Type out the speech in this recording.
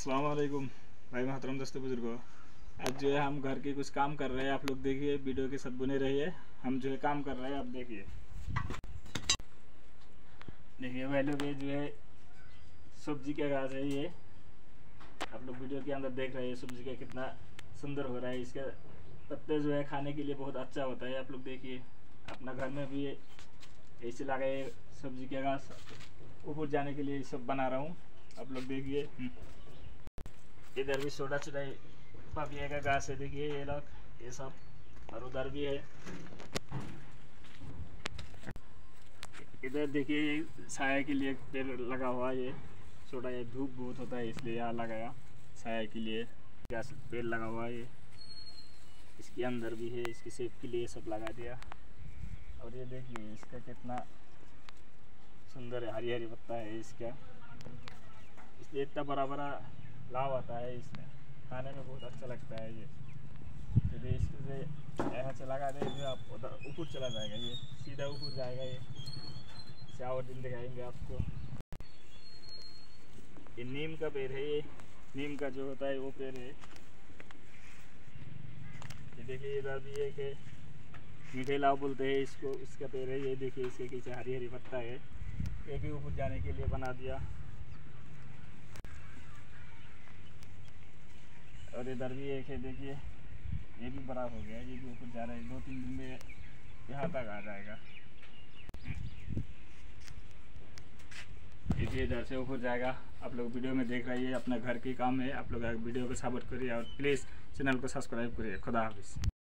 अलैक्म भाई मोहतरम दोस्तों, बुजुर्गो। आज जो है हम घर के कुछ काम कर रहे हैं। आप लोग देखिए, वीडियो के साथ बने रहिए। हम जो है काम कर रहे हैं, आप देखिए। देखिए भाई लोग जो है सब्ज़ी का घास है ये। आप लोग वीडियो के अंदर देख रहे हैं सब्ज़ी का कितना सुंदर हो रहा है। इसके पत्ते जो है खाने के लिए बहुत अच्छा होता है। आप लोग देखिए, अपना घर में भी ऐसे लगाए सब्ज़ी का घास। ऊपर जाने के लिए सब बना रहा हूँ। आप लोग देखिए। इधर भी छोटा छोटा पपिया का घास है, देखिए ये लोग ये सब, और उधर भी है। इधर देखिए ये छाया के लिए पेड़ लगा हुआ है ये छोटा ये धूप बहुत होता है, इसलिए यहाँ लगाया छाया के लिए। घास पेड़ लगा हुआ है ये। इसके अंदर भी है, इसकी सेफ़ के लिए सब लगा दिया। और ये देखिए, इसका कितना सुंदर है हरी हरी पत्ता है इसका। इसलिए इतना बड़ा बड़ा लाभ आता है इसमें। खाने में बहुत अच्छा लगता है ये। यदि इससे यहाँ से लगा देंगे आप उधर ऊपर चला जाएगा ये। सीधा ऊपर जाएगा ये। इसे और दिन दिखाएँगे आपको। ये नीम का पेड़ है ये। नीम का जो होता है वो पेड़ है। ये देखिए इधर भी एक है। मीठे लाव बोलते हैं इसको। इसका पेड़ है। ये देखिए इसके पीछे हरी हरी पत्ता है। ये भी ऊपर जाने के लिए बना दिया। इधर भी एक है, देखिए। ये भी बड़ा हो गया, ये भी ऊपर जा रहा है। दो तीन दिन में यहाँ तक आ जाएगा। देखिए इधर से ऊपर जाएगा। आप लोग वीडियो में देख रही है अपना घर के काम है। आप लोग वीडियो को सपोर्ट करिए और प्लीज़ चैनल को सब्सक्राइब करिए। खुदा हाफिज़।